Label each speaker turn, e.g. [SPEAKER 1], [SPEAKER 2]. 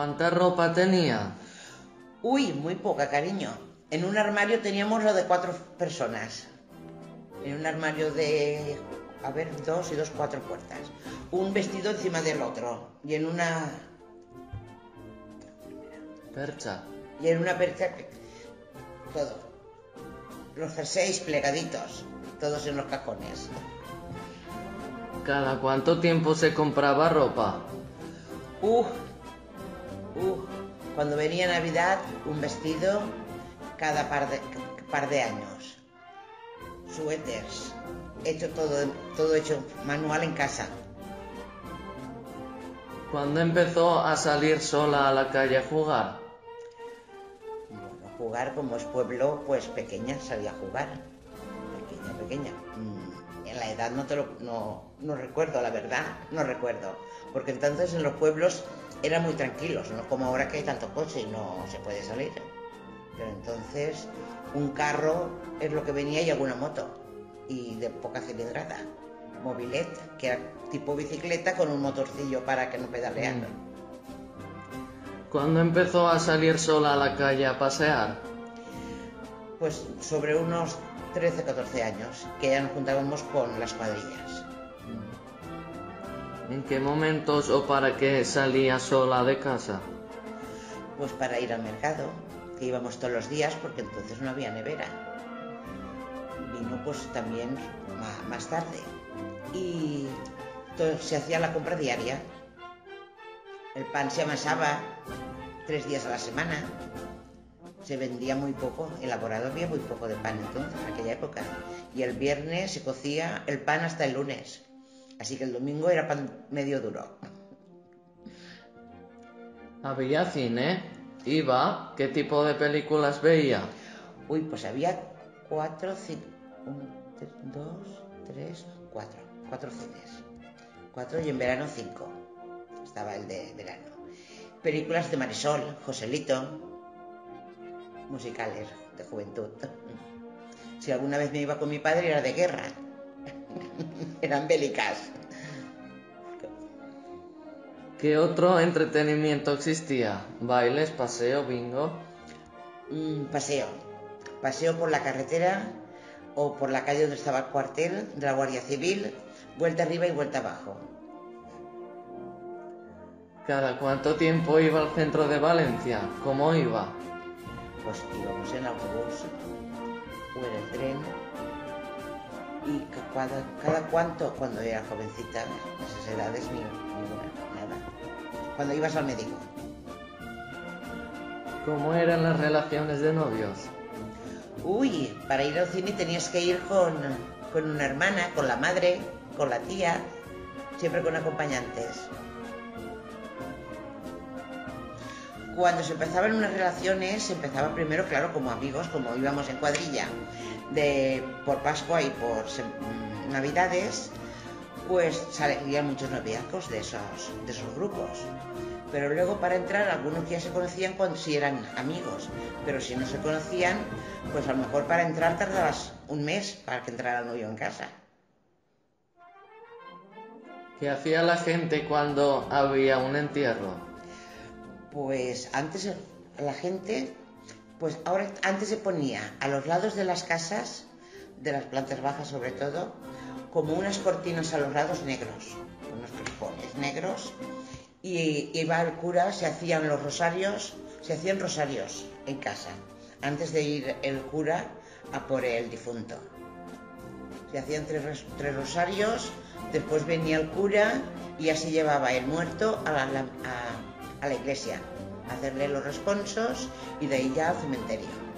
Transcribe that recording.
[SPEAKER 1] ¿Cuánta ropa tenía?
[SPEAKER 2] Uy, muy poca, cariño. En un armario teníamos lo de cuatro personas. En un armario de, a ver, dos y dos, cuatro puertas. Un vestido encima del otro. Y en una...
[SPEAKER 1] Percha.
[SPEAKER 2] Y en una percha... Todo. Los jerseys plegaditos. Todos en los cajones.
[SPEAKER 1] ¿Cada cuánto tiempo se compraba ropa?
[SPEAKER 2] Uh, uh, cuando venía Navidad, un vestido cada par de, par de años. Suéteres, hecho todo, todo hecho manual en casa.
[SPEAKER 1] ¿Cuándo empezó a salir sola a la calle a jugar?
[SPEAKER 2] Bueno, jugar como es pueblo, pues pequeña salía a jugar. Pequeña, pequeña. Mm, En la edad no te lo no, no recuerdo, la verdad, no recuerdo. Porque entonces en los pueblos eran muy tranquilos, no como ahora que hay tanto coche y no se puede salir. Pero entonces un carro es lo que venía y alguna moto. Y de poca cilindrada. Mobilet, que era tipo bicicleta con un motorcillo para que no pedaleara.
[SPEAKER 1] ¿Cuándo empezó a salir sola a la calle a pasear?
[SPEAKER 2] Pues sobre unos 13, 14 años, que ya nos juntábamos con las cuadrillas.
[SPEAKER 1] ¿En qué momentos o para qué salía sola de casa?
[SPEAKER 2] Pues para ir al mercado, que íbamos todos los días porque entonces no había nevera. Vino pues también más tarde. Y se hacía la compra diaria. El pan se amasaba tres días a la semana. Se vendía muy poco, elaborado había muy poco de pan entonces, en aquella época. Y el viernes se cocía el pan hasta el lunes. Así que el domingo era pan medio duro.
[SPEAKER 1] ¿Había cine? ¿Iba? ¿Qué tipo de películas veía?
[SPEAKER 2] Uy, pues había cuatro, tres, dos, tres, cuatro, cuatro cines. Cuatro y en verano cinco. Estaba el de verano. Películas de Marisol, Joselito, musicales de juventud. Si alguna vez me iba con mi padre era de guerra. Eran bélicas.
[SPEAKER 1] ¿Qué otro entretenimiento existía? ¿Bailes, paseo, bingo?
[SPEAKER 2] Mm, paseo. Paseo por la carretera o por la calle donde estaba el cuartel de la Guardia Civil, vuelta arriba y vuelta abajo.
[SPEAKER 1] ¿Cada cuánto tiempo iba al centro de Valencia? ¿Cómo iba?
[SPEAKER 2] Pues íbamos en autobús o en el tren. Y ca- cada, cada cuánto, cuando era jovencita, a esas edades, ni, ninguna, nada. Cuando ibas al médico.
[SPEAKER 1] ¿Cómo eran las relaciones de novios?
[SPEAKER 2] Uy, para ir al cine tenías que ir con, con una hermana, con la madre, con la tía, siempre con acompañantes. Cuando se empezaban unas relaciones, se empezaba primero, claro, como amigos, como íbamos en cuadrilla, de por Pascua y por mm, Navidades, pues salían muchos noviazgos de esos, de esos grupos. Pero luego para entrar, algunos ya se conocían cuando sí eran amigos, pero si no se conocían, pues a lo mejor para entrar tardabas un mes para que entrara el novio en casa.
[SPEAKER 1] ¿Qué hacía la gente cuando había un entierro?
[SPEAKER 2] Pues antes la gente, pues ahora antes se ponía a los lados de las casas, de las plantas bajas sobre todo, como unas cortinas a los lados negros, unos crispones negros, y iba el cura, se hacían los rosarios, se hacían rosarios en casa, antes de ir el cura a por el difunto. Se hacían tres, ros- tres rosarios, después venía el cura y así llevaba el muerto a la- a- a la iglesia, hacerle los responsos y de ahí ya al cementerio.